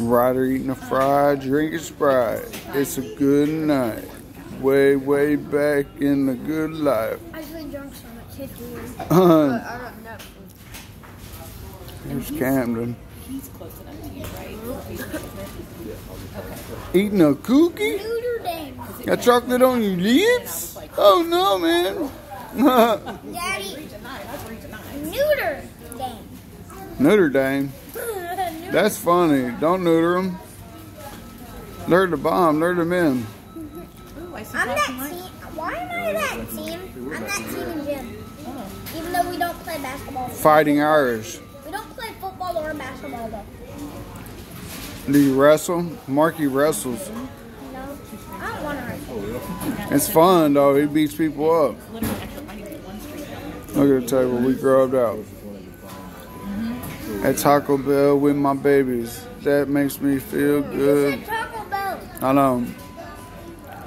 Ryder eating a fry, drinking Sprite. It's a good night. Way, way back in the good life. I just been drunk so much. Fifty years. I don't. Here's Camden. He's close enough to you, right? Mm-hmm. Eating a cookie? Notre Dame. Got chocolate on your lips? Oh no, man. Daddy. Neuter Dame. Notre Dame. Mm-hmm. Neuter- That's funny. Don't neuter them. They're the bomb. They're the men. Ooh, I see I'm that team. Why am I that team? I'm that team in gym. Oh. Even though we don't play basketball. Fighting Irish. We don't play football or basketball though. Do you wrestle? Marky wrestles. No. I don't want to wrestle. Oh, it's fun though. He beats people up. Literally, actually, I need to get one street down. Look at the table. We grubbed out. At Taco Bell with my babies. That makes me feel good. Taco Bell. I know.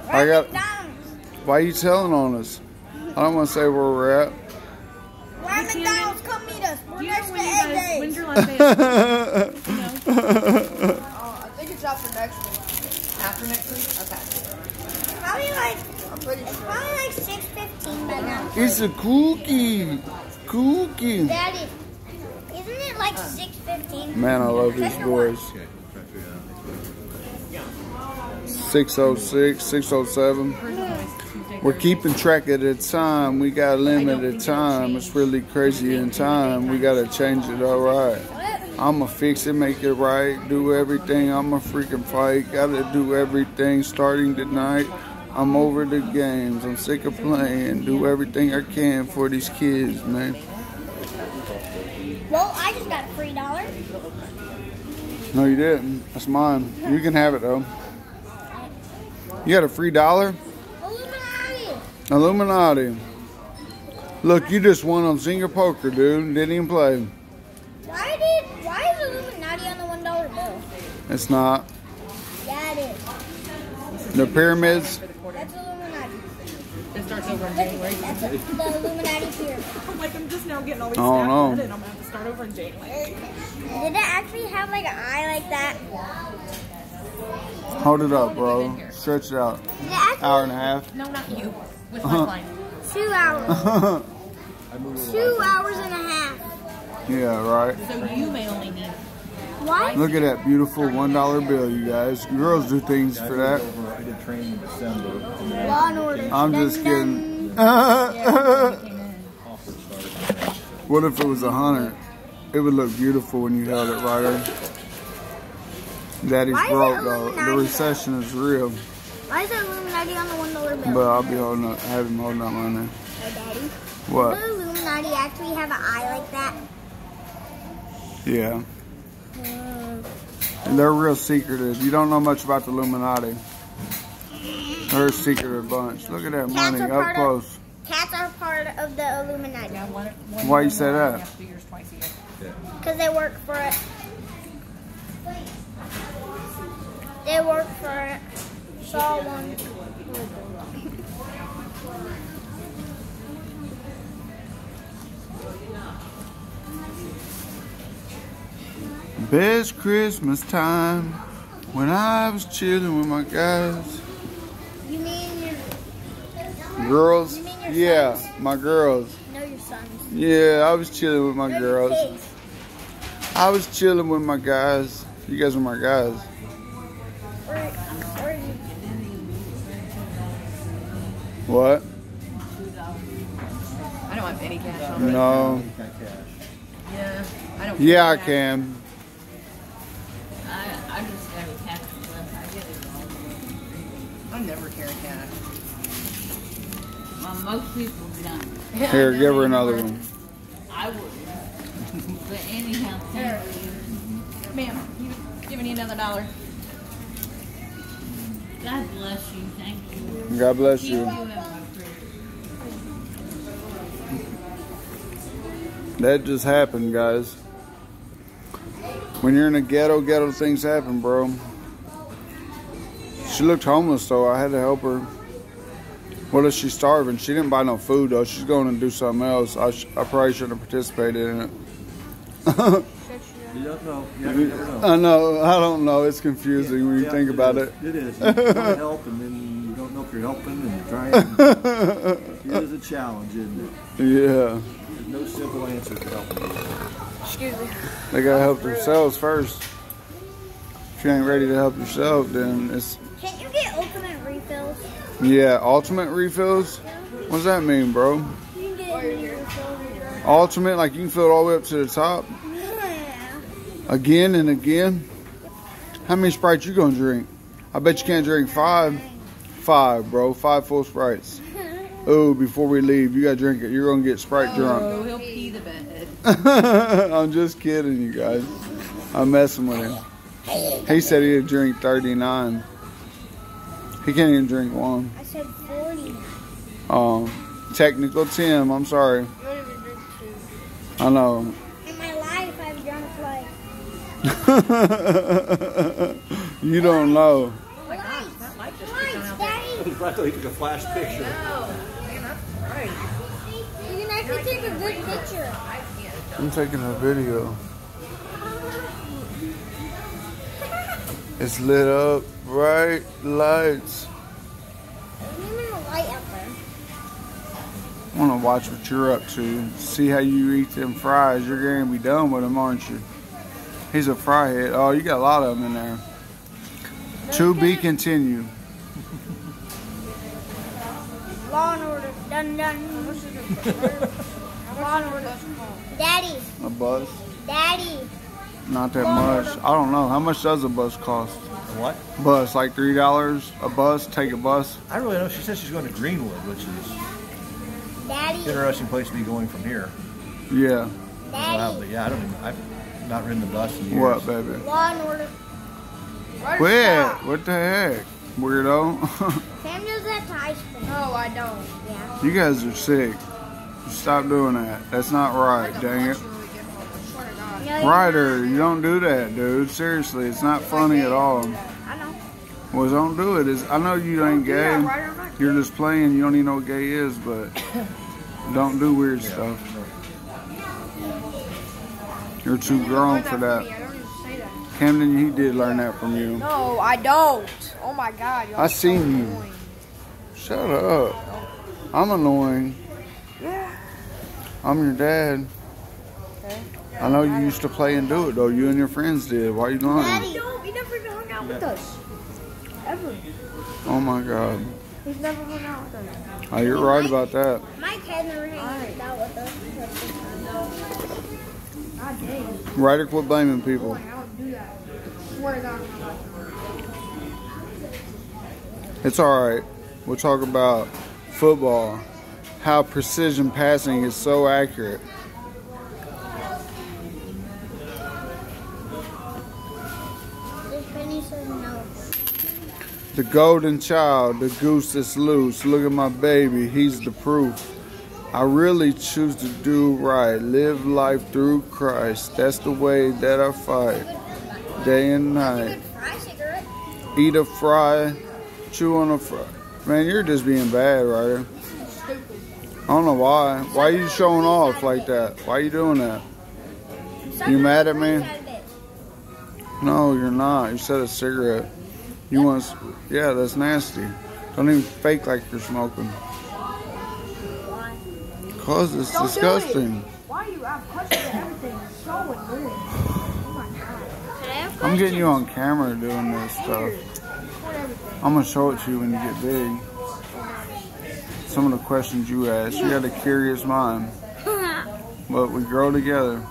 I We're got- McDonald's. Why you telling on us? I don't want to say where we're at. We're at McDonald's. Come meet us. We're Do you know next to when guys, when's your last day? of- You know, I think it's after next week. after next week? Okay. Probably like I'm pretty it's probably like six fifteen by now. it's a cookie. Cookie. Daddy, isn't it like six fifteen? Man, I love these boys. 606, 607. We're keeping track of the time. We got limited time. It's really crazy in time. We gotta change it all right. I'ma fix it, make it right, do everything. I'ma freaking fight. Gotta do everything starting tonight. I'm over the games. I'm sick of playing. Do everything I can for these kids, man. Well, I just got a free dollar. No, you didn't. That's mine. You can have it though. You got a free dollar? Illuminati. Illuminati. Look, you just won on Zynga Poker, dude. Didn't even play. Why did why is Illuminati on the one dollar bill? It's not. Yeah, it is. The pyramids. That's Illuminati. It starts over in January. that's the Illuminati pyramid. I'm like, I'm just now getting all these I don't stats know. in, and I'm gonna have to start over in January. Did it actually have like an eye like that? Hold it up, bro. Stretch it out. Did Hour and a half. No, not you. With Uh-huh. my client. two hours? two hours and a half. yeah, right. So you may only need. Why? Look at that beautiful one dollar bill, you guys. Girls do things for that. I did training in December. Law and order. I'm just kidding. What if it was a hundred? It would look beautiful when you held it right there. Daddy's it broke though. The recession is real. Why is there Illuminati on the one dollar bill? But I'll be holding up, have him holding up money. Hey, Daddy. What? Does Illuminati actually have an eye like that? Yeah. And they're real secretive. You don't know much about the Illuminati. They're a secretive bunch. Look at that Cats money up close. of cats are part of the Illuminati Yeah, one, one Why you say that? You have to do yours twice a year. because they work for it. They work for it. Best Christmas time when I was chilling with my guys. You mean your Girls? You mean your Yeah, sons? my girls. no your sons? Yeah, I was chilling with my No, girls. I was chilling with my guys. You guys are my guys. Or, or What? I don't have any cash on me. No. Yeah, I don't. Yeah, I cash. can. I, I just have a cash left. I get it all. I never carry cash. Well, most people don't. Here, give her another one. I wouldn't. but anyhow, thank. Ma'am, you giving you another dollar? God bless you. Thank you. God bless you. you in my prayers. That just happened, guys. When you're in a ghetto, ghetto things happen, bro. She looked homeless, though. I had to help her. What if she's starving? She didn't buy no food, though. She's going to do something else. I, sh- I probably shouldn't have participated in it. You don't know. You never know. I know. I don't know. It's confusing when you Yeah, think about is. it. It is. You want to help, and then you don't know if you're helping, and you're trying. it is a challenge, isn't it? Yeah. There's no simple answer to helping. Excuse me. They gotta help themselves first. If you ain't ready to help yourself, then it's yeah. Ultimate refills. What does that mean, bro? You can get refills. Ultimate, like you can fill it all the way up to the top Yeah. again and again. How many sprites you gonna drink? I bet you can't drink five. Five, bro. Five full sprites. Oh, before we leave, you gotta drink it. You're gonna get sprite oh, drunk. Oh, he'll pee the bed. I'm just kidding, you guys. I'm messing with him. He said he'd drink 39. He can't even drink one. I said 40. Um, technical Tim, I'm sorry. You don't even drink. I know. In my life, I've drunk like. you don't know. Oh my gosh, that light just Come turned on, out. Daddy. I thought he took a flash picture. Oh, man, that's right. You can actually take a good picture. I can't. I'm taking a video. It's lit up, bright lights. There's even a light out there. I want to watch what you're up to. See how you eat them fries. You're going to be done with them, aren't you? He's a fry head. Oh, you got a lot of them in there. To be continued. Law and order. Dun dun. Law and order. Daddy. A bus? Daddy. Not that much. I don't know. How much does a bus cost? What? Bus, like three dollars a bus. Take a bus. I really don't know. She says she's going to Greenwood, which is Daddy. an interesting place to be going from here. Yeah. Wow, Daddy. but yeah, I don't even. I've not ridden the bus in years. What, baby? Law and order. Quit. What the heck, weirdo? Sam does that to ice cream. No, I don't. Yeah. you guys are sick. Stop doing that. That's not right. Dang it. Ryder, you don't do that, dude. Seriously, it's not funny at all. I know. Well, don't do it. It's, I know you ain't gay. Ryder, You're just playing. You don't even know what gay is, but don't do weird stuff. You're too grown for that. don't even say that. Camden, he did learn that from you. No, I don't. Oh my God. I are so seen you. annoying. Shut up. I'm annoying. Yeah. I'm your dad. I know you used to play and do it though. You and your friends did. Why are you lying? Daddy. No, he never even hung out with us. Ever. Oh my God. He's never hung out with us. Oh, you're right about that. Mike had never hanged out with us. Ryder, quit blaming people. Oh, I don't do that. Swear to God. I'm not. It's all right. We'll talk about football. How precision passing is so accurate. The golden child, the goose that's loose. Look at my baby, he's the proof. I really choose to do right, live life through Christ. That's the way that I fight, day and night. Eat a fry, chew on a fry. Man, you're just being bad, Ryder. I don't know why. Why are you showing off like that? Why are you doing that? You mad at me? No, you're not. You said a cigarette. You want? Yeah, that's nasty. Don't even fake like you're smoking. Cause it's Don't do disgusting. Why you have questions and everything? It's so annoying. Oh. I'm getting you on camera doing this stuff. I'm gonna show it to you when you get big. Some of the questions you ask. You got a curious mind, but we grow together.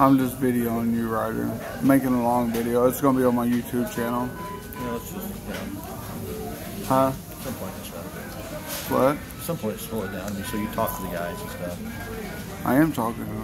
I'm just videoing you, Ryder. Making a long video. It's gonna be on my YouTube channel. Know, it's just, know, Huh? at some point, it's, What? at some point, slow it down. I mean, so you talk to the guys and stuff. I am talking to him.